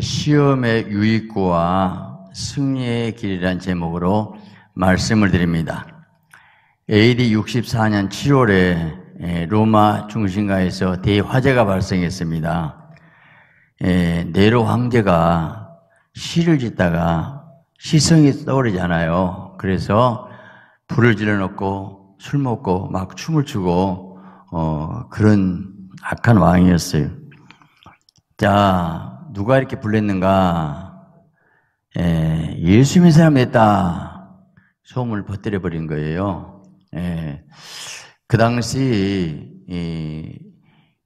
시험의 유익구와 승리의 길이란 제목으로 말씀을 드립니다. AD 64년 7월에 로마 중심가에서 대화재가 발생했습니다. 네로 황제가 시를 짓다가 시성이 떠오르잖아요. 그래서 불을 질러놓고 술 먹고 막 춤을 추고 어, 그런 악한 왕이었어요. 자, 누가 이렇게 불렀는가? 예, 예수 믿는 사람 됐다. 소문을 퍼뜨려 버린 거예요. 예, 그 당시 이,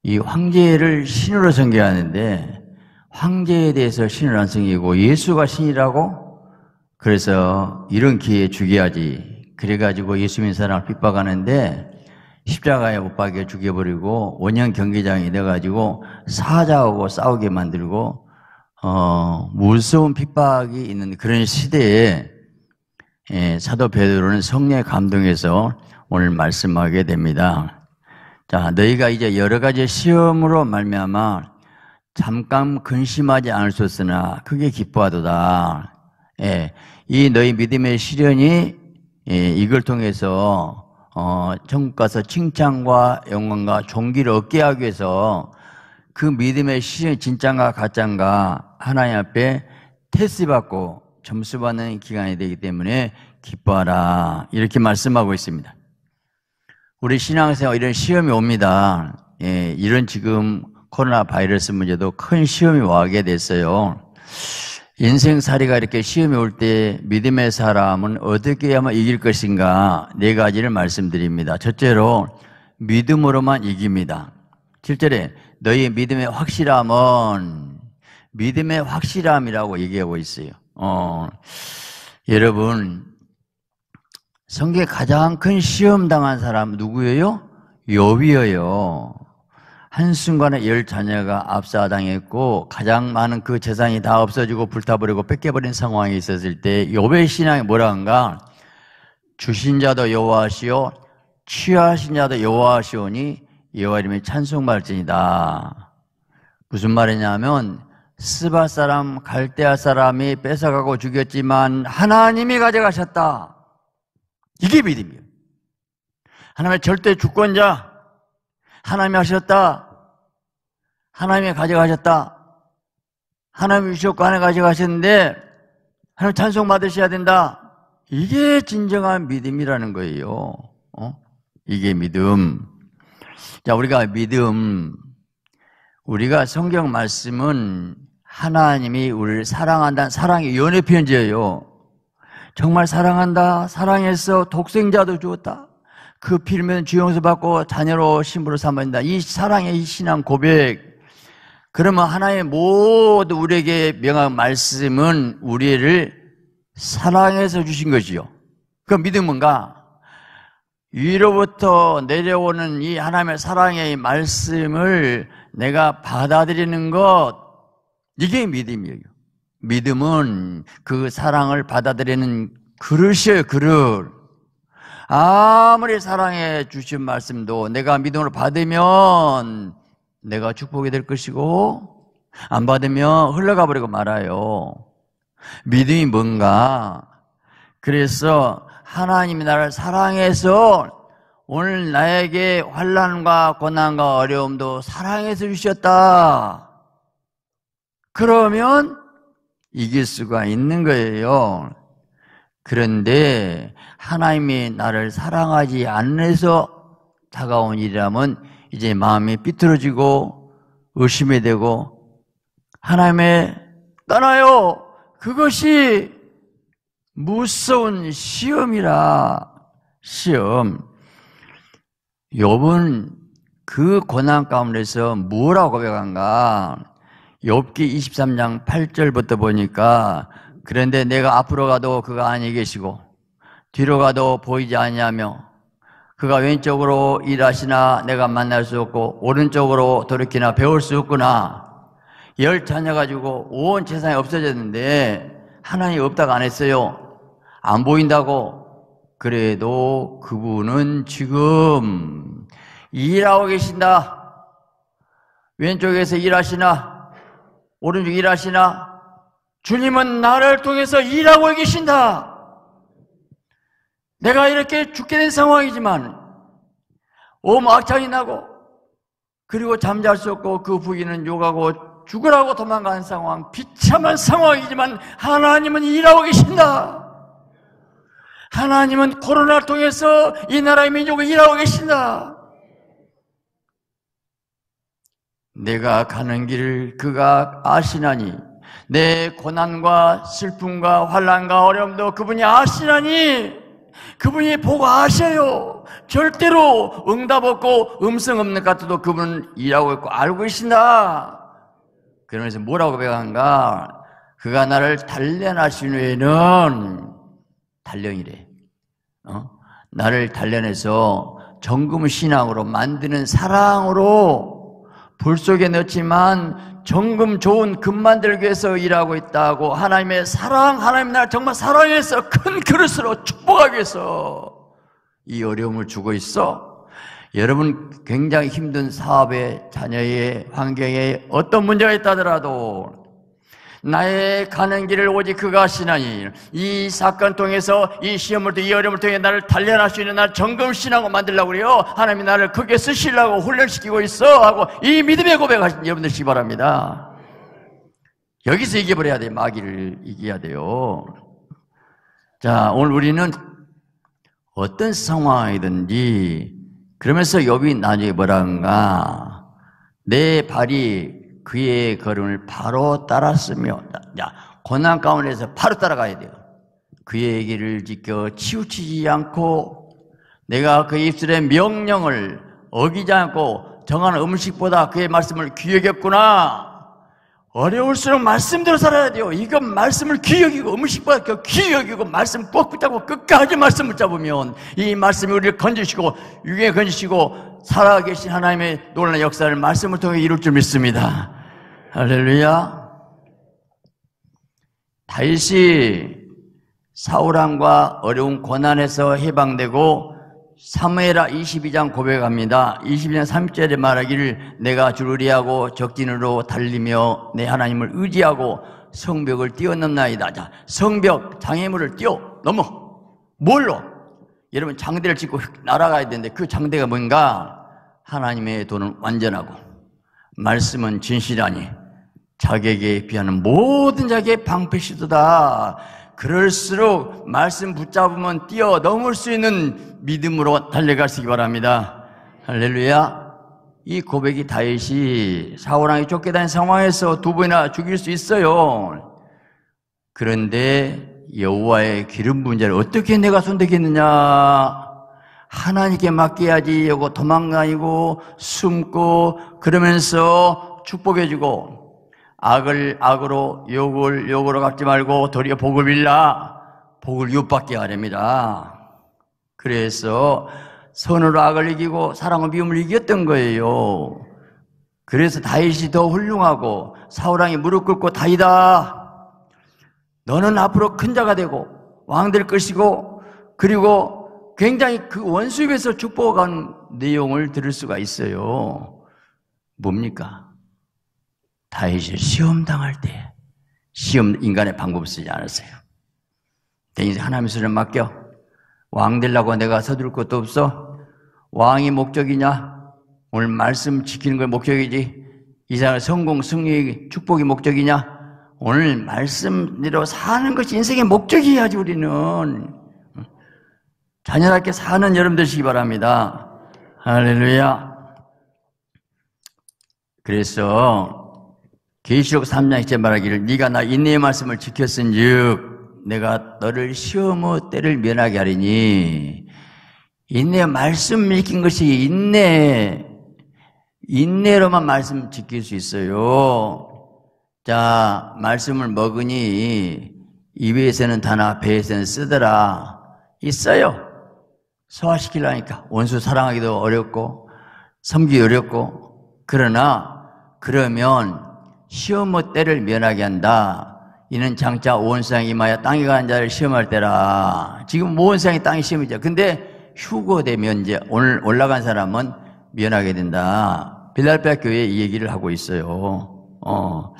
이 황제를 신으로 섬겨하는데 황제에 대해서 신을 안 섬기고 예수가 신이라고 그래서 이런 기회에 죽여야지. 그래가지고 예수 믿는 사람을 핍박하는데 십자가에 못 박여 죽여버리고 원형 경기장이 돼가지고 사자하고 싸우게 만들고 어, 무서운 핍박이 있는 그런 시대에 예, 사도 베드로는 성령에 감동해서 오늘 말씀하게 됩니다. 자, 너희가 이제 여러 가지 시험으로 말미암아 잠깐 근심하지 않을 수 없으나 크게 기뻐하도다. 예, 이 너희 믿음의 시련이 예, 이걸 통해서 어, 천국 가서 칭찬과 영광과 존귀를 얻게 하기 위해서 그 믿음의 시련 진짠가 가짠가 하나님 앞에 테스트 받고 점수 받는 기간이 되기 때문에 기뻐하라 이렇게 말씀하고 있습니다. 우리 신앙생활 이런 시험이 옵니다. 예, 이런 지금 코로나 바이러스 문제도 큰 시험이 와게 됐어요. 인생살이가 이렇게 시험이 올 때 믿음의 사람은 어떻게 하면 이길 것인가 네 가지를 말씀드립니다. 첫째로 믿음으로만 이깁니다. 7절에 너희 믿음의 확실함은 믿음의 확실함이라고 얘기하고 있어요. 어, 여러분 성경에 가장 큰 시험 당한 사람 누구예요? 요비예요. 한순간에 열 자녀가 압사당했고 가장 많은 그 재산이 다 없어지고 불타버리고 뺏겨버린 상황이 있었을 때 요배 신앙이 뭐라 한가? 주신 자도 여호와시오 취하신 자도 여호와시오니 여호와 이름의 찬송말지니다. 무슨 말이냐면 스바 사람 갈대아 사람이 뺏어가고 죽였지만 하나님이 가져가셨다. 이게 믿음이에요. 하나님의 절대 주권자 하나님이 하셨다. 하나님이 가져가셨다. 하나님이 주셨고 하나님 가져가셨는데 하나님 찬송 받으셔야 된다. 이게 진정한 믿음이라는 거예요. 어? 이게 믿음. 자, 우리가 믿음. 우리가 성경 말씀은 하나님이 우리를 사랑한다는 사랑의 연애 편지예요. 정말 사랑한다. 사랑해서 독생자도 주었다. 그 피르면 주 용서 받고 자녀로 신부로 삼아진다. 이 사랑의 이 신앙 고백. 그러면 하나의 모두 우리에게 명한 말씀은 우리를 사랑해서 주신 것이요. 그 믿음은 뭔가? 위로부터 내려오는 이 하나님의 사랑의 말씀을 내가 받아들이는 것, 이게 믿음이에요. 믿음은 그 사랑을 받아들이는 그릇이에요, 그릇. 아무리 사랑해 주신 말씀도 내가 믿음으로 받으면 내가 축복이 될 것이고 안 받으면 흘러가 버리고 말아요. 믿음이 뭔가? 그래서 하나님이 나를 사랑해서 오늘 나에게 환란과 고난과 어려움도 사랑해서 주셨다. 그러면 이길 수가 있는 거예요. 그런데 하나님이 나를 사랑하지 않아서 다가온 일이라면 이제 마음이 삐뚤어지고 의심이 되고 하나님의 떠나요. 그것이 무서운 시험이라 시험. 욥은 그 고난 가운데서 뭐라고 고백한가? 욥기 23장 8절부터 보니까 그런데 내가 앞으로 가도 그가 아니 계시고 뒤로 가도 보이지 아니하며 그가 왼쪽으로 일하시나 내가 만날 수 없고 오른쪽으로 돌이키나 배울 수 없구나. 열 자녀 가지고 온 재산이 없어졌는데 하나님 없다고 안 했어요. 안 보인다고. 그래도 그분은 지금 일하고 계신다. 왼쪽에서 일하시나 오른쪽 일하시나? 주님은 나를 통해서 일하고 계신다. 내가 이렇게 죽게 된 상황이지만 옴 악창이 나고 그리고 잠잘 수 없고 그 부인은 욕하고 죽으라고 도망간 상황 비참한 상황이지만 하나님은 일하고 계신다. 하나님은 코로나를 통해서 이 나라의 민족을 일하고 계신다. 내가 가는 길을 그가 아시나니 내 고난과 슬픔과 환란과 어려움도 그분이 아시나니 그분이 보고 아셔요. 절대로 응답 없고 음성 없는 것 같아도 그분은 일하고 있고 알고 계신다. 그러면서 뭐라고 배워한가? 그가 나를 단련하신 후에는 단련이래. 어? 나를 단련해서 정금 신앙으로 만드는 사랑으로 불 속에 넣지만 정금 좋은 금 만들기 위해서 일하고 있다고 하나님의 사랑, 하나님 나를 정말 사랑해서 큰 그릇으로 축복하기 위해서 이 어려움을 주고 있어. 여러분 굉장히 힘든 사업에, 자녀의 환경에 어떤 문제가 있다더라도 나의 가는 길을 오직 그가 하시나니 이 사건 통해서 이 시험을 통해 이 어려움을 통해 나를 단련할 수 있는 날 정금신하고 만들려고 그래요. 하나님이 나를 크게 쓰시려고 훈련시키고 있어 하고 이 믿음의 고백하신 여러분들 시 바랍니다. 여기서 이겨버려야 돼 마귀를 이겨야 돼요. 자 오늘 우리는 어떤 상황이든지 그러면서 욥이 나중에 뭐라는가? 내 발이 그의 걸음을 바로 따랐으며 야, 고난 가운데서 바로 따라가야 돼요. 그의 길을 지켜 치우치지 않고 내가 그 입술의 명령을 어기지 않고 정하는 음식보다 그의 말씀을 귀하게 했구나. 어려울수록 말씀대로 살아야 돼요. 이건 말씀을 음식보다 귀 여기고 말씀 꼭 붙잡고 끝까지 말씀을 잡으면 이 말씀이 우리를 건지시고 유에 건지시고 살아계신 하나님의 놀라운 역사를 말씀을 통해 이룰 줄 믿습니다. 할렐루야. 다윗이 사울왕과 어려운 고난에서 해방되고 사무엘하 22장 고백합니다. 22장 3절에 말하기를 내가 주르리하고 적진으로 달리며 내 하나님을 의지하고 성벽을 뛰어넘나이다. 자, 성벽 장애물을 뛰어 넘어. 뭘로? 여러분 장대를 짓고 날아가야 되는데 그 장대가 뭔가? 하나님의 돈은 완전하고 말씀은 진실하니 자격에 비하는 모든 자기의 방패시도다. 그럴수록 말씀 붙잡으면 뛰어넘을 수 있는 믿음으로 달려가시기 바랍니다. 할렐루야. 이 고백이 다윗이 사울왕이 쫓겨다닌 상황에서 두 번이나 죽일 수 있어요. 그런데 여호와의 기름 문제를 어떻게 내가 손대겠느냐? 하나님께 맡겨야지 하고 도망다니고 숨고 그러면서 축복해주고 악을 악으로 욕을 욕으로 갚지 말고 도리어 복을 빌라 복을 육받게 하렵니다. 그래서 선으로 악을 이기고 사랑과 미움을 이겼던 거예요. 그래서 다윗이 더 훌륭하고 사울왕이 무릎 꿇고 다이다. 너는 앞으로 큰 자가 되고 왕될 것이고 그리고 굉장히 그 원수입에서 축복한 내용을 들을 수가 있어요. 뭡니까? 다윗이 시험 당할 때 시험 인간의 방법을 쓰지 않았어요. 내 인생 하나님 수를 맡겨 왕 되려고 내가 서둘 것도 없어. 왕이 목적이냐? 오늘 말씀 지키는 걸 목적이지. 이상을 성공, 승리, 축복이 목적이냐? 오늘 말씀대로 사는 것이 인생의 목적이야지 우리는. 자녀답게 사는 여러분 되시기 바랍니다. 할렐루야. 그래서 계시록 3장 1절 말하기를 네가 나 인내의 말씀을 지켰은즉 내가 너를 시험의 때를 면하게 하리니 인내 말씀 읽힌 것이 인내 인내로만 말씀 지킬 수 있어요. 자, 말씀을 먹으니 입에서는 다나 배에서는 쓰더라. 있어요. 소화시키려니까 원수 사랑하기도 어렵고 섬기 어렵고 그러나 그러면 시험의 때를 면하게 한다. 이는 장차 온상이 임하여 땅에 가는 자를 시험할 때라. 지금 온상이 땅이 시험이죠. 근데 휴거되면 이제 오늘 올라간 사람은 면하게 된다. 빌랄베아 교회에 이 얘기를 하고 있어요. 어.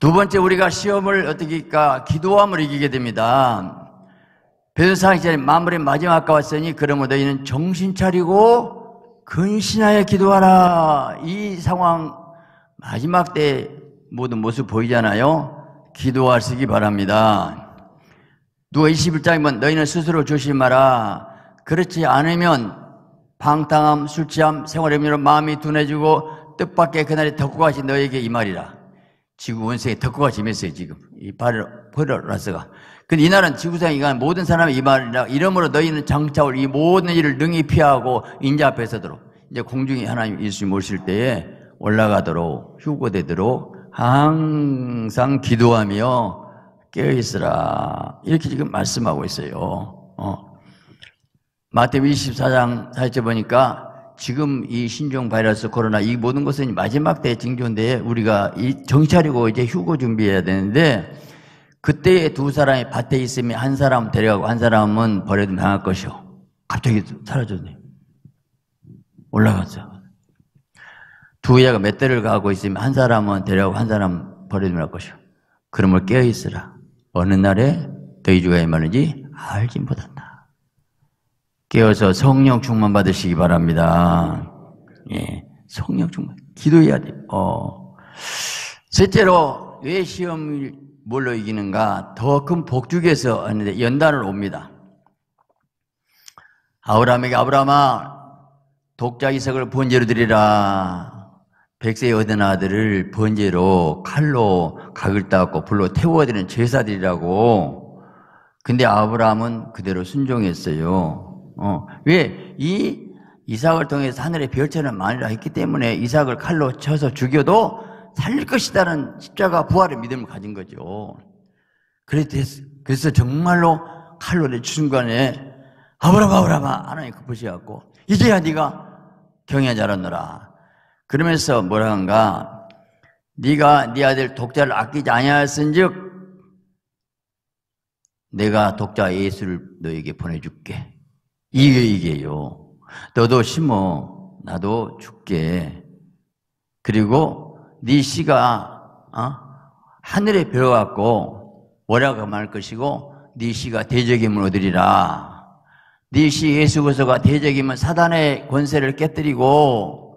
두 번째 우리가 시험을 어떻게 할까? 기도함을 이기게 됩니다. 베드상시절에 마무리 마지막과 왔으니 그러므로 너희는 정신 차리고 근신하여 기도하라. 이 상황 마지막 때 모든 모습 보이잖아요. 기도하시기 바랍니다. 누가 21장에 면 너희는 스스로 조심하라. 그렇지 않으면 방탕함, 술 취함, 생활음료로 마음이 둔해지고 뜻밖의 그날이 덕후가시 너에게 이 말이라. 지구 원성에 덕후가 심했어요, 지금. 이 바르라스가. 근데 이날은 지구상에 간 모든 사람이 이 말이라 이러므로 너희는 장차 올 이 모든 일을 능히 피하고 인자 앞에 서도록 이제 공중에 하나님 예수님 오실 때에 올라가도록 휴고되도록 항상 기도하며 깨어 있으라 이렇게 지금 말씀하고 있어요. 어. 마태오 24장 살펴 보니까 지금 이 신종 바이러스 코로나 이 모든 것은 마지막 때 징조인데 우리가 이 정차리고 이제 휴고 준비해야 되는데 그때 두 사람이 밭에 있으면 한 사람 데려가고 한 사람은 버려도 당할 것이요. 갑자기 사라졌네. 올라갔어. 두 여자가 몇 대를 가고 있으면 한 사람은 데려가고 한 사람 버려도 할 것이요. 그러므로 깨어있으라. 어느 날에 너희 주가 임하는지 알지 못한다. 깨어서 성령 충만 받으시기 바랍니다. 예, 성령 충만. 기도해야 돼. 어. 셋째로 왜 시험을 뭘로 이기는가? 더 큰 복죽에서 하는데 연단을 옵니다. 아브라함에게 아브라함아 독자 이삭을 번제로 드리라. 백세에 얻은 아들을 번제로 칼로 각을 따고 불로 태워야 되는 제사드리라고. 근데 아브라함은 그대로 순종했어요. 어, 왜? 이 이삭을 통해서 하늘의 별처럼 많이라 했기 때문에 이삭을 칼로 쳐서 죽여도 살릴 것이다는 십자가 부활의 믿음을 가진 거죠. 그래서, 그래서 정말로 칼로 내 순간에 아브라함 아브라함아 하나님 급하셔갖고 이제야 네가 경외 잘하노라. 그러면서 뭐라 한가 네가 네 아들 독자를 아끼지 아니하였은즉 내가 독자 예수를 너에게 보내줄게. 이게 이게요. 너도 심어 나도 줄게. 그리고 네 씨가 어? 하늘에 별어갖고 월화가 말 것이고 네 씨가 대적임을 얻으리라. 네 씨 예수 그리스도가 대적이면 사단의 권세를 깨뜨리고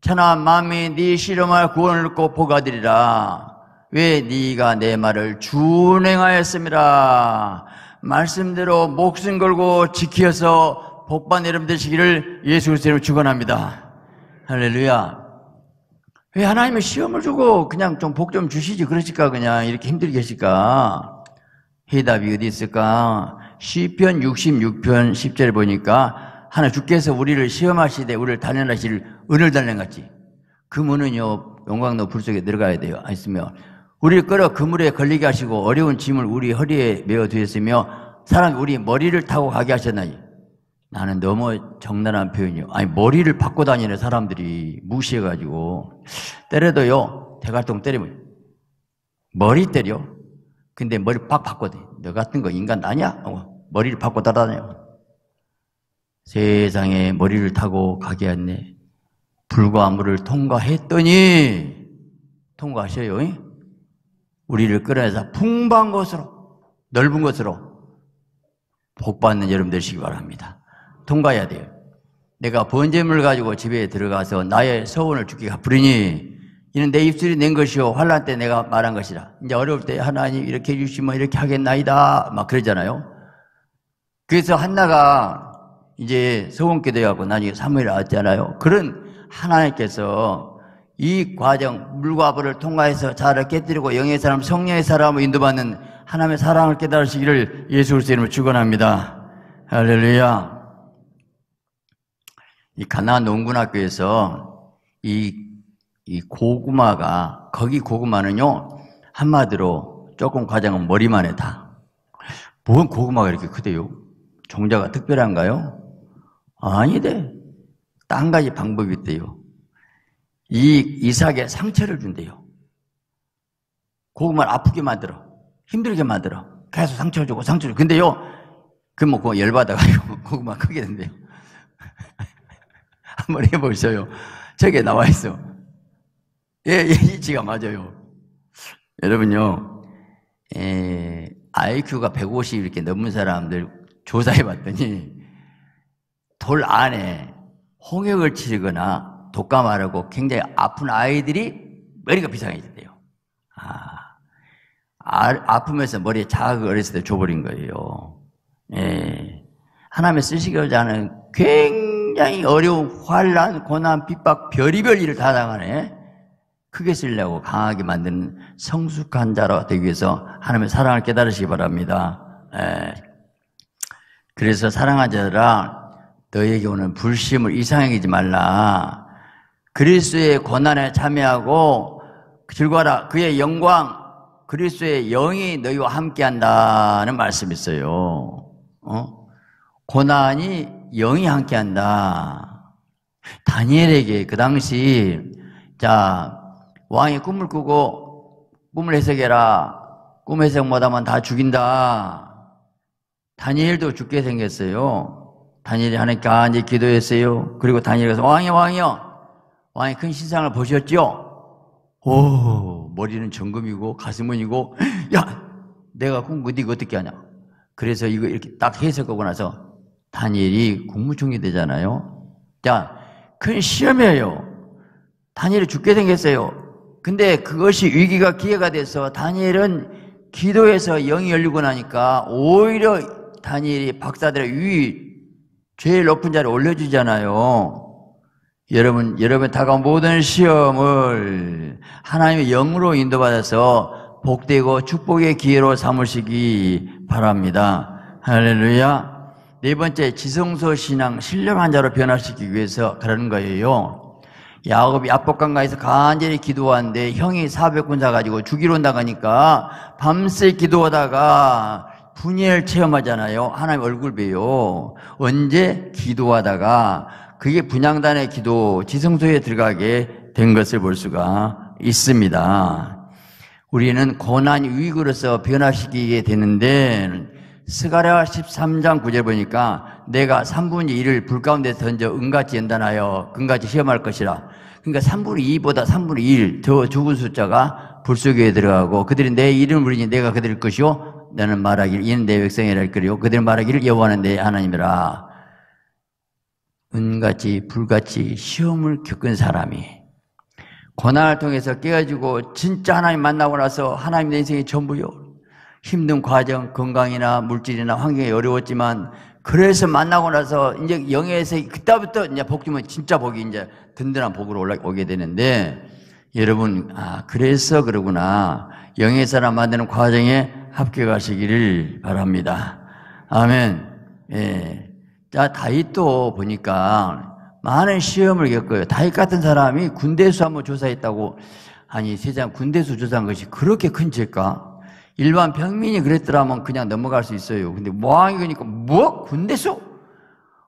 천하 만민이 네 씨름할 구원을 얻고 복하리라. 왜 네가 내 말을 준행하였습니다. 말씀대로 목숨 걸고 지켜서 복받는 여러분 되시기를 예수 그리스도로 축원합니다. 할렐루야. 왜 하나님의 시험을 주고 그냥 좀 복좀 주시지 그러실까 그냥 이렇게 힘들게 계실까? 해답이 어디 있을까? 시편 66편 10절 보니까 하나 주께서 우리를 시험하시되 우리를 단련하실 은을 단련같이 그물은요 용광로 불 속에 들어가야 돼요. 아니으면 우리를 끌어 그물에 걸리게 하시고 어려운 짐을 우리 허리에 메어 두셨으며 사람 우리 머리를 타고 가게 하셨나니 나는 너무 적나라한 표현이요. 아니, 머리를 받고 다니는 사람들이 무시해가지고, 때려도요, 대갈통 때리면, 머리 때려. 근데 머리 팍 받거든. 너 같은 거 인간 나냐? 어, 머리를 받고 따라다녀. 세상에 머리를 타고 가게 했네. 불과 물을 통과했더니, 통과하셔요. 우리를 끌어내서 풍부한 곳으로, 넓은 곳으로 복받는 여러분 되시기 바랍니다. 통과해야 돼요. 내가 번제물 가지고 집에 들어가서 나의 소원을 주께 갚으리니 이는 내 입술이 낸 것이요 환란 때 내가 말한 것이라. 이제 어려울 때 하나님 이렇게 해주시면 이렇게 하겠나이다 막 그러잖아요. 그래서 한나가 이제 소원 기도하고 나중에 사무엘 나왔잖아요. 그런 하나님께서 이 과정 물과 불을 통과해서 자를 깨뜨리고 영의 사람 성령의 사람을 인도받는 하나님의 사랑을 깨달으시기를 예수 그리스도 이름으로 축원합니다. 할렐루야. 이 가나안 농군학교에서 이, 이 고구마가 거기 고구마는요 한마디로 조금 과장은 머리만에 다. 뭔 고구마가 이렇게 크대요? 종자가 특별한가요? 아니대. 딴 가지 방법이 있대요. 이 이삭에 상처를 준대요. 고구마를 아프게 만들어. 힘들게 만들어. 계속 상처를 주고 상처를 주고. 근데요, 그뭐 그 열받아가지고 고구마 크게 된대요. 한번 해보셔요. 저게 나와 있어. 예, 예, 이치가 맞아요. 여러분요, 에, IQ가 150 이렇게 넘는 사람들 조사해 봤더니 돌 안에 홍역을 치르거나 독감하라고 굉장히 아픈 아이들이 머리가 비상해진대요. 아, 아 프면서 머리에 자극을 어렸을 때 줘버린 거예요. 예. 하나님의 쓰시고자 하는 굉장히 어려운 환란, 고난, 핍박, 별의별 일을 다 당하네. 크게 쓰려고 강하게 만드는 성숙한 자로 되기 위해서 하나님의 사랑을 깨달으시기 바랍니다. 예. 그래서 사랑하는 자들아, 너에게 오는 불심을 이상하게 하지 말라. 그리스의 고난에 참여하고 즐거워라. 그의 영광, 그리스의 영이 너희와 함께한다는 말씀이 있어요. 어? 고난이 영이 함께한다. 다니엘에게 그 당시 자 왕이 꿈을 꾸고 꿈을 해석해라. 꿈 해석 못하면 다 죽인다. 다니엘도 죽게 생겼어요. 다니엘이 하나님께 간절히 기도했어요. 그리고 다니엘이 가서 왕이 왕이요. 왕이 큰 신상을 보셨죠? 오, 머리는 정금이고 가슴은이고 야, 내가 꿈꾸 네가 어떻게 하냐? 그래서 이거 이렇게 딱 해석하고 나서 다니엘이 국무총리 되잖아요. 자, 큰 시험이에요. 다니엘이 죽게 생겼어요. 근데 그것이 위기가 기회가 돼서 다니엘은 기도해서 영이 열리고 나니까 오히려 다니엘이 박사들의 위 제일 높은 자리에 올려주잖아요. 여러분, 여러분 다가온 모든 시험을 하나님의 영으로 인도받아서 복되고 축복의 기회로 삼으시기 바랍니다. 할렐루야. 네 번째, 지성소 신앙, 신령한 자로 변화시키기 위해서 그러는 거예요. 야곱이 압복강가에서 간절히 기도하는데 형이 400군 사 가지고 죽이러 온다고 하니까 밤새 기도하다가 분열 체험하잖아요. 하나님 얼굴 봬요. 언제 기도하다가 그게 분양단의 기도 지성소에 들어가게 된 것을 볼 수가 있습니다. 우리는 고난 위기로서 변화시키게 되는데 스가랴 13장 9절 보니까 내가 3분의 1을 불 가운데 던져 은같이 연단하여 금같이 시험할 것이라. 그러니까 3분의 2보다 3분의 1더 죽은 숫자가 불 속에 들어가고 그들이 내 이름을 부르니 내가 그들일 것이요 나는 말하기를 이는 내 백성이라 할 거리요. 그들은 말하기를 여호와는 내 하나님이라. 은같이 불같이 시험을 겪은 사람이 고난을 통해서 깨가지고 진짜 하나님 만나고 나서 하나님 내 인생이 전부요. 힘든 과정, 건강이나 물질이나 환경이 어려웠지만 그래서 만나고 나서 이제 영에서 그때부터 이제 복 주면 진짜 복이 이제 든든한 복으로 올라오게 되는데 여러분 아 그래서 그러구나. 영의 사람 만드는 과정에 합격하시기를 바랍니다. 아멘. 예. 자, 다윗도 보니까 많은 시험을 겪어요. 다윗 같은 사람이 군대수 한번 조사했다고 아니 세상 군대수 조사한 것이 그렇게 큰 죄일까? 일반 평민이 그랬더라면 그냥 넘어갈 수 있어요. 근데 모항이 그러니까 뭐 군대수?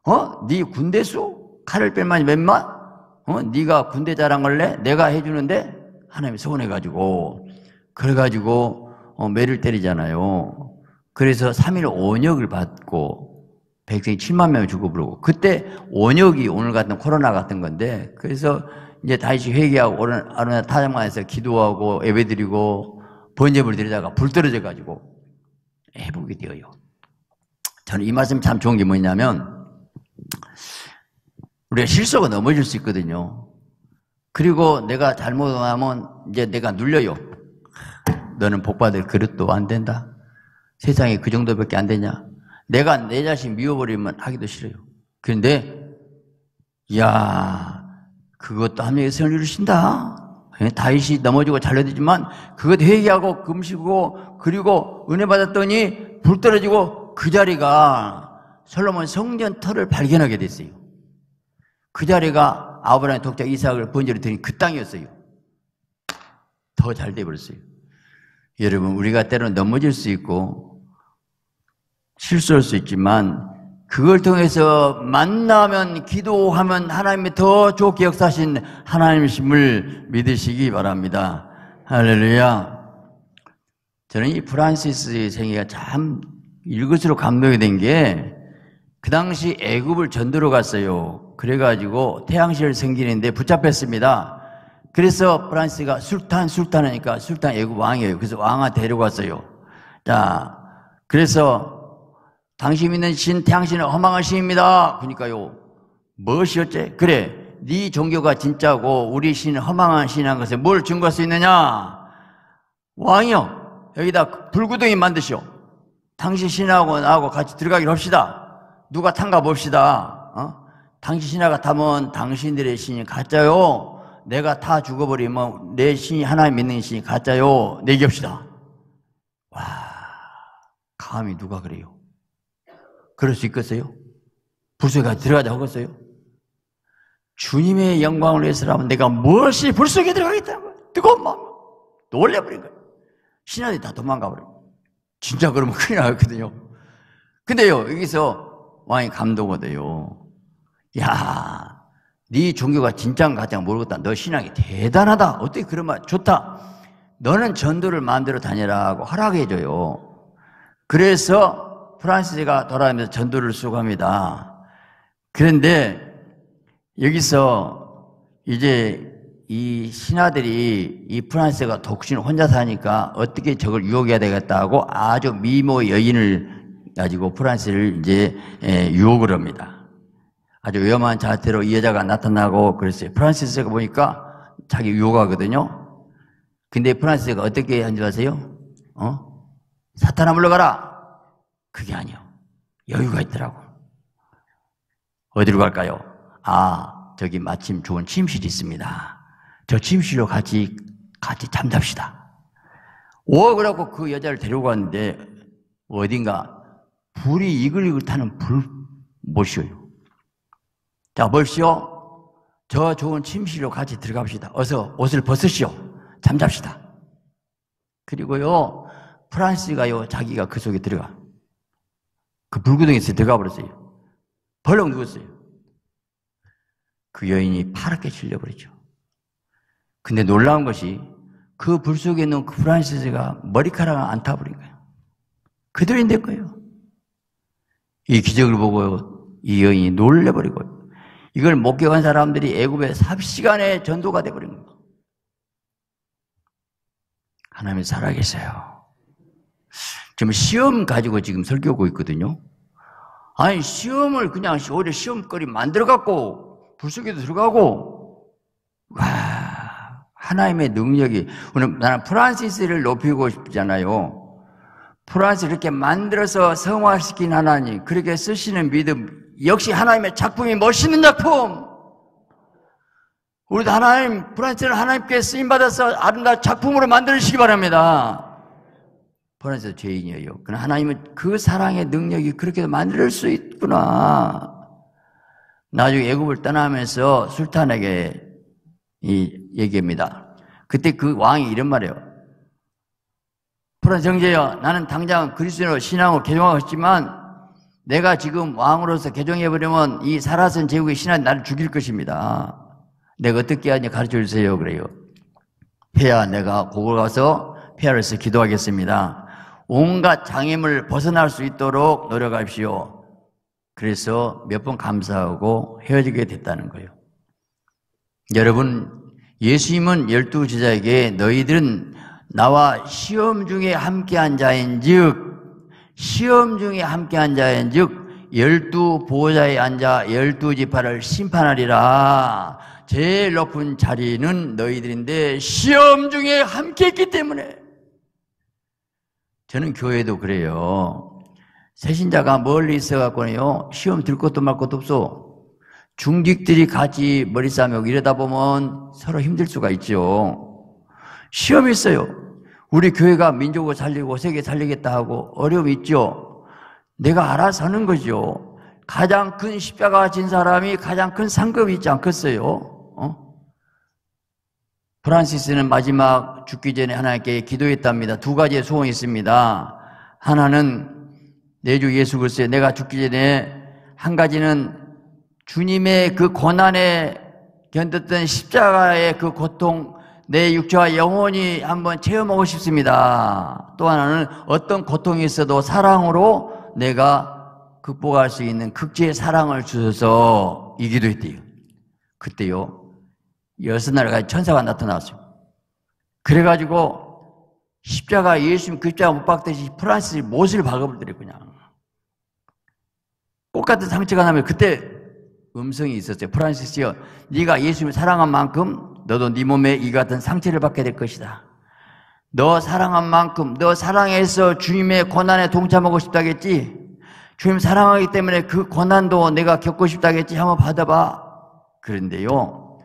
어? 네 군대수? 칼을 뺄만이 몇만? 어? 네가 군대 자랑을래? 내가 해주는데 하나님이 서운해가지고 그래가지고 어, 매를 때리잖아요. 그래서 3일 5력을 받고 백성이 7만 명을 죽어 부르고 그때 원역이 오늘 같은 코로나 같은 건데 그래서 이제 다시 회개하고 오늘 아르나 타장만에서 기도하고 예배드리고 번제물 드리다가 불 떨어져 가지고 회복이 되어요. 저는 이 말씀 참 좋은 게 뭐냐면 우리가 실수가 넘어질 수 있거든요. 그리고 내가 잘못하면 이제 내가 눌려요. 너는 복받을 그릇도 안 된다. 세상에 그 정도밖에 안 되냐? 내가 내 자신 미워버리면 하기도 싫어요. 그런데, 야 그것도 하나님의 선을 이루신다. 예, 다윗이 넘어지고 잘려되지만 그것 회개하고 금시고 그리고 은혜 받았더니 불 떨어지고 그 자리가 솔로몬 성전 터를 발견하게 됐어요. 그 자리가 아브라함의 독자 이삭을 번제로 드린 그 땅이었어요. 더 잘 돼버렸어요. 여러분, 우리가 때로는 넘어질 수 있고 실수할 수 있지만 그걸 통해서 만나면 기도하면 하나님이 더 좋게 역사하신 하나님이심을 믿으시기 바랍니다. 할렐루야. 저는 이 프란시스의 생애가 참 읽을수록 감동이 된 게 그 당시 애굽을 전도로 갔어요. 그래가지고 태양실 생기는데 붙잡혔습니다. 그래서 프란스가 술탄, 술탄 하니까 술탄 애국 왕이에요. 그래서 왕아 데려갔어요. 자, 그래서 당신 믿는 신, 태양신은 허망한 신입니다. 그러니까요. 무엇이었지? 그래, 네 종교가 진짜고 우리 신은 허망한 신한 것에 뭘 증거할 수 있느냐? 왕이요. 여기다 불구덩이 만드시오. 당신 신하고 나하고 같이 들어가기로 합시다. 누가 탄가 봅시다. 어? 당신 신하가 타면 당신들의 신이 가짜요. 내가 타 죽어버리면 내 신이 하나님 믿는 신이 가짜요. 내기합시다. 와, 감히 누가 그래요? 그럴 수 있겠어요? 불속에 들어가자 하겠어요? 주님의 영광을 위해서라면 내가 무엇이 불속에 들어가겠다고 뜨거운 마음 놀래버린 거예요. 신하들이 다 도망가 버려요. 진짜 그러면 큰일 나거든요. 근데요, 여기서 왕이 감동하대요. 야, 네 종교가 진짜인가 가짜 모르겠다. 너 신앙이 대단하다. 어떻게 그런 말 좋다. 너는 전도를 마음대로 다니라고 허락해 줘요. 그래서 프란시스가 돌아가면서 전도를 수고합니다. 그런데 여기서 이제 이 신하들이 이 프란시스가 독신 혼자 사니까 어떻게 저걸 유혹해야 되겠다고 아주 미모 여인을 가지고 프란시스를 이제 예, 유혹을 합니다. 아주 요염한 자태로 이 여자가 나타나고 그랬어요. 프란시스가 보니까 자기 유혹하거든요. 근데 프란시스가 어떻게 한줄 아세요? 어? 사탄아 물러가라! 그게 아니요. 여유가 있더라고. 어디로 갈까요? 아, 저기 마침 좋은 침실이 있습니다. 저 침실로 같이, 같이 잠잡시다. 오, 그래갖고 그 여자를 데리고 갔는데, 어딘가 불이 이글이글 타는 불, 못이요. 자, 뭘시오? 저 좋은 침실로 같이 들어갑시다. 어서 옷을 벗으시오. 잠잡시다. 그리고요, 프란스가요, 자기가 그 속에 들어가. 그 불구덩이에서 들어가 버렸어요. 벌렁 누웠어요. 그 여인이 파랗게 질려버리죠. 근데 놀라운 것이 그 불 속에 있는 그 프란시스가 머리카락을 안 타버린 거예요. 그대로 인된 거예요. 이 기적을 보고 이 여인이 놀래버리고 이걸 목격한 사람들이 애굽에 30시간의 전도가 돼버린 거예요. 하나님이 살아계세요. 지금 시험 가지고 지금 설교하고 있거든요. 아니 시험을 그냥 오히려 시험거리 만들어 갖고 불속에도 들어가고 와 하나님의 능력이 오늘 나는 프란시스를 높이고 싶잖아요. 프란시스 이렇게 만들어서 성화시킨 하나님 그렇게 쓰시는 믿음 역시 하나님의 작품이 멋있는 작품. 우리도 하나님 프란시스를 하나님께 쓰임 받아서 아름다운 작품으로 만들시기 바랍니다. 프란시스 죄인이에요. 그러나 하나님은 그 사랑의 능력이 그렇게 만들 수 있구나. 나중에 애굽을 떠나면서 술탄에게 이 얘기합니다. 그때 그 왕이 이런 말이에요. 프란시스 형제여, 나는 당장 그리스도로 신앙을 개종하고 싶지만 내가 지금 왕으로서 개종해버리면 이 사라센 제국의 신하는 나를 죽일 것입니다. 내가 어떻게 하냐 가르쳐 주세요. 그래요. 폐하, 내가 고걸 가서 폐하로서 기도하겠습니다. 온갖 장애물 벗어날 수 있도록 노력하십시오. 그래서 몇 번 감사하고 헤어지게 됐다는 거예요. 여러분, 예수님은 열두 제자에게 너희들은 나와 시험 중에 함께한 자인 즉, 시험 중에 함께한 자인 즉, 열두 보호자에 앉아 열두 지파를 심판하리라. 제일 높은 자리는 너희들인데 시험 중에 함께 했기 때문에 저는 교회도 그래요. 새신자가 멀리 있어갖고요, 시험 들 것도 말 것도 없어. 중직들이 같이 머리 싸매고 이러다 보면 서로 힘들 수가 있죠. 시험이 있어요. 우리 교회가 민족을 살리고 세계 살리겠다 하고 어려움이 있죠. 내가 알아서 하는 거죠. 가장 큰 십자가 진 사람이 가장 큰 상급이 있지 않겠어요? 어? 프란시스는 마지막 죽기 전에 하나님께 기도했답니다. 두 가지의 소원이 있습니다. 하나는 내주 예수 그리스도에 내가 죽기 전에 한 가지는 주님의 그 고난에 견뎠던 십자가의 그 고통 내 육체와 영혼이 한번 체험하고 싶습니다. 또 하나는 어떤 고통이 있어도 사랑으로 내가 극복할 수 있는 극지의 사랑을 주셔서 이 기도 했대요. 그때요. 여섯 날까지 천사가 나타났어요. 그래가지고 십자가 예수님 그 십자가 못 박듯이 프란시스 못을 박아버리더래 그냥. 똑같은 상처가 나면 그때 음성이 있었어요. 프란시스요, 네가 예수님을 사랑한 만큼 너도 네 몸에 이 같은 상처를 받게 될 것이다. 너 사랑한 만큼 너 사랑해서 주님의 고난에 동참하고 싶다겠지. 주님 사랑하기 때문에 그 고난도 내가 겪고 싶다겠지. 한번 받아봐. 그런데요,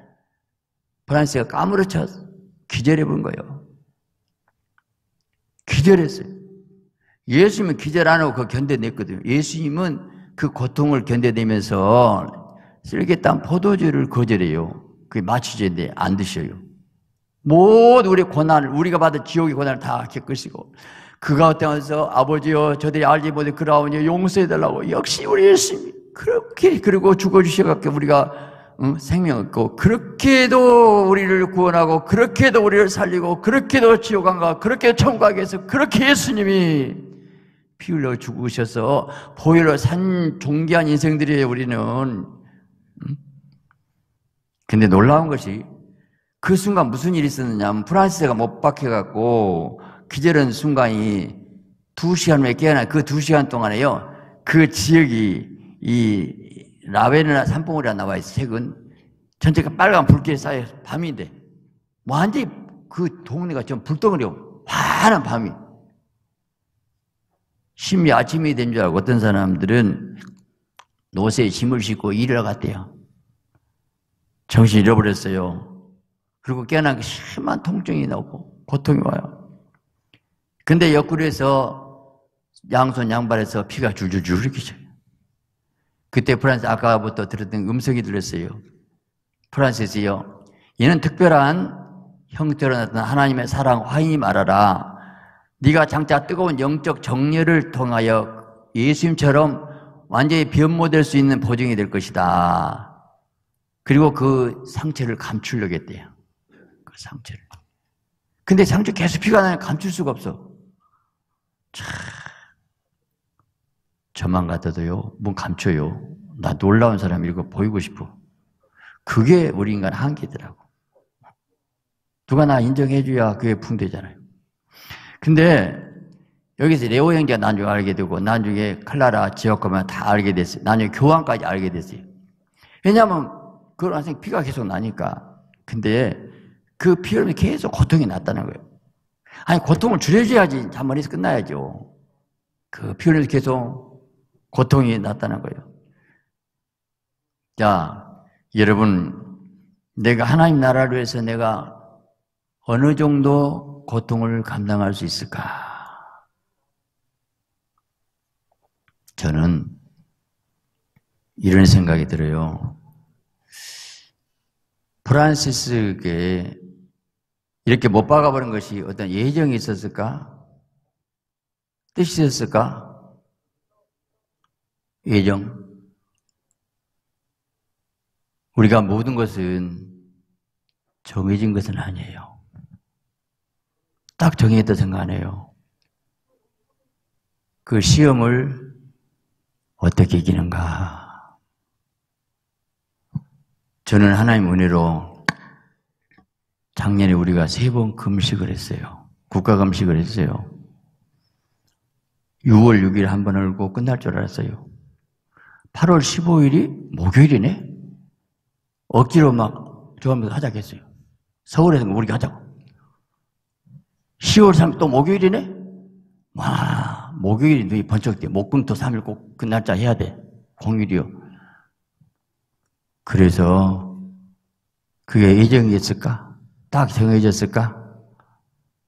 프란시스가 까무러쳐 기절해 본 거예요. 기절했어요. 예수님은 기절 안 하고 그 견뎌냈거든요. 예수님은 그 고통을 견뎌내면서 쓸개땀 포도주를 거절해요. 그게 마취제인데 안 드셔요. 모든 우리 고난을, 우리가 받은 지옥의 고난을 다 겪으시고, 그 가운데서 아버지여, 저들이 알지 못해 그라오니 용서해달라고. 역시 우리 예수님이 그렇게, 그리고 죽어주셔갖고 우리가 응? 생명 얻고, 그렇게도 우리를 구원하고, 그렇게도 우리를 살리고, 그렇게도 지옥 안 가, 그렇게 천국 가게 해서, 그렇게 예수님이 피 흘려 죽으셔서 보혈로 산 존귀한 인생들이에요, 우리는. 근데 놀라운 것이 그 순간 무슨 일이 있었느냐면 프란시스가 못 박혀갖고 기절한 순간이 두 시간 후에 깨어나 그 두 시간 동안에요. 그 지역이 이 라베르나 산봉우리가 나와 있어 최근 전체가 빨간 불길에 쌓여 밤인데 완전히 그 동네가 좀 불덩어리고 환한 밤이 심히 아침이 된 줄 알고 어떤 사람들은 노새에 짐을 싣고 일을 갔대요. 정신 잃어버렸어요. 그리고 깨어나기 심한 통증이 나고 고통이 와요. 근데 옆구리에서 양손 양발에서 피가 줄줄줄 흐르기죠. 그때 프란스 아까부터 들었던 음성이 들렸어요. 프란스에서요. 얘는 특별한 형태로 나타난 하나님의 사랑 화인이 말하라. 네가 장차 뜨거운 영적 정렬을 통하여 예수님처럼 완전히 변모될 수 있는 보증이 될 것이다. 그리고 그 상처를 감추려고 했대요. 그 상처를. 근데 상처 계속 피가 나면 감출 수가 없어. 참. 저만 같아도요, 뭐 감춰요. 나 놀라운 사람 이거 보이고 싶어. 그게 우리 인간 한계더라고. 누가 나 인정해줘야 그게 풍대잖아요. 근데 여기서 레오 형제가 나중에 알게 되고 나중에 클라라 지역가면 다 알게 됐어요. 나중에 교황까지 알게 됐어요. 왜냐하면 그 학생 피가 계속 나니까. 근데 그 피흘림이 계속 고통이 났다는 거예요. 아니 고통을 줄여줘야지 한번 해서 끝나야죠. 그 피흘림이 계속 고통이 났다는 거예요. 자, 여러분, 내가 하나님 나라를 위해서 내가 어느 정도 고통을 감당할 수 있을까? 저는 이런 생각이 들어요. 프란시스에게 이렇게 못 박아버린 것이 어떤 예정이 있었을까? 뜻이 있었을까? 예정. 우리가 모든 것은 정해진 것은 아니에요. 딱 정해졌다 생각 안 해요. 그 시험을 어떻게 이기는가. 저는 하나님 은혜로 작년에 우리가 세 번 금식을 했어요. 국가 금식을 했어요. 6월 6일 한번 열고 끝날 줄 알았어요. 8월 15일이 목요일이네? 억지로 막, 저하면서 하자고 했어요. 서울에서 우리가 하자고. 10월 3일 또 목요일이네? 와, 목요일이 눈이 번쩍 돼. 목금토 3일 꼭그 날짜 해야 돼. 공휴일이요. 그래서 그게 예정이었을까? 딱 정해졌을까?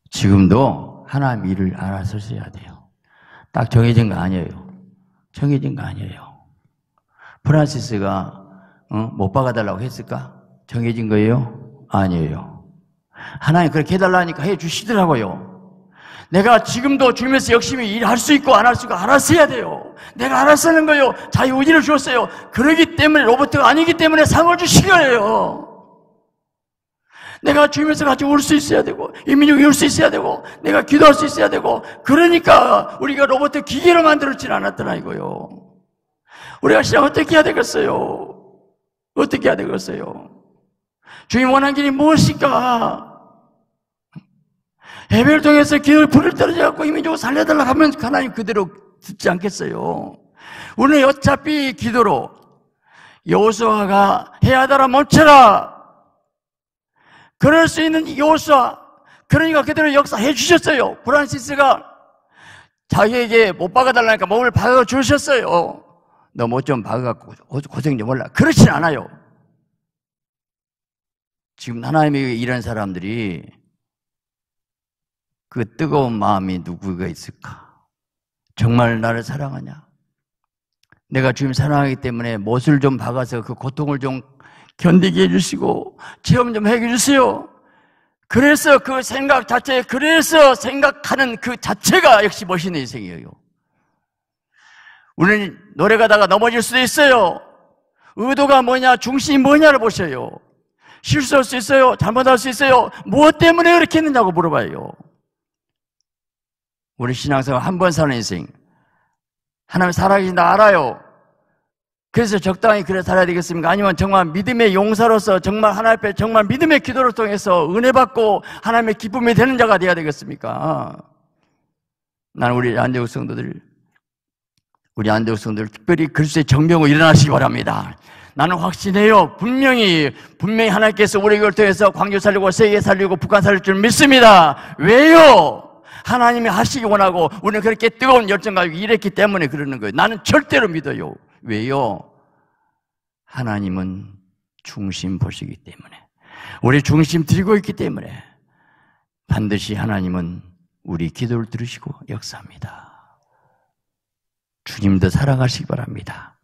지금도 하나님 일을 알아서 써야 돼요. 딱 정해진 거 아니에요. 정해진 거 아니에요. 프란시스가 어? 못 박아달라고 했을까? 정해진 거예요? 아니에요. 하나님 그렇게 해달라니까 해 주시더라고요. 내가 지금도 주님에서 열심히 일할 수 있고 안 할 수 있고 알아서 해야 돼요. 내가 알아서 하는 거예요. 자유의지를 주었어요. 그러기 때문에 로보트가 아니기 때문에 상을 주신 거예요. 내가 주님에서 같이 올수 있어야 되고 이민족이 올수 있어야 되고 내가 기도할 수 있어야 되고 그러니까 우리가 로보트 기계로 만들었지 않았더라 이거요. 우리가 시장 어떻게 해야 되겠어요? 어떻게 해야 되겠어요? 주님 원하는 길이 무엇일까? 예배를 통해서 기도를 불을 떨어져갖고 힘이 주고 살려달라 하면 하나님 그대로 듣지 않겠어요. 우리는 어차피 기도로 여호수아가 해야하라 멈춰라. 그럴 수 있는 여호수아 그러니까 그대로 역사해 주셨어요. 브란시스가 자기에게 못 박아달라니까 몸을 박아 주셨어요. 너 못 좀 박아갖고 고생 좀 몰라. 그렇진 않아요. 지금 하나님이 이런 사람들이 그 뜨거운 마음이 누구가 있을까? 정말 나를 사랑하냐? 내가 주님 사랑하기 때문에 못을 좀 박아서 그 고통을 좀 견디게 해주시고 체험 좀 해주세요. 그래서 그 생각 자체, 그래서 생각하는 그 자체가 역시 멋있는 인생이에요. 우리는 노래 가다가 넘어질 수도 있어요. 의도가 뭐냐, 중심이 뭐냐를 보셔요. 실수할 수 있어요. 잘못할 수 있어요. 무엇 때문에 그렇게 했느냐고 물어봐요. 우리 신앙생활 한 번 사는 인생. 하나님 살아계신다 알아요. 그래서 적당히 그래 살아야 되겠습니까? 아니면 정말 믿음의 용사로서 정말 하나님 앞에 정말 믿음의 기도를 통해서 은혜 받고 하나님의 기쁨이 되는 자가 되어야 되겠습니까? 나는 우리 안대국 성도들, 우리 안대국 성도들 특별히 그리스도의 정병으로 일어나시기 바랍니다. 나는 확신해요. 분명히, 분명히 하나님께서 우리 교를 통해서 광주 살리고 세계 살리고 북한 살릴 줄 믿습니다. 왜요? 하나님이 하시기 원하고 우리는 그렇게 뜨거운 열정 가지고 일했기 때문에 그러는 거예요. 나는 절대로 믿어요. 왜요? 하나님은 중심 보시기 때문에 우리 중심 들고 있기 때문에 반드시 하나님은 우리 기도를 들으시고 역사합니다. 주님도 살아가시기 바랍니다.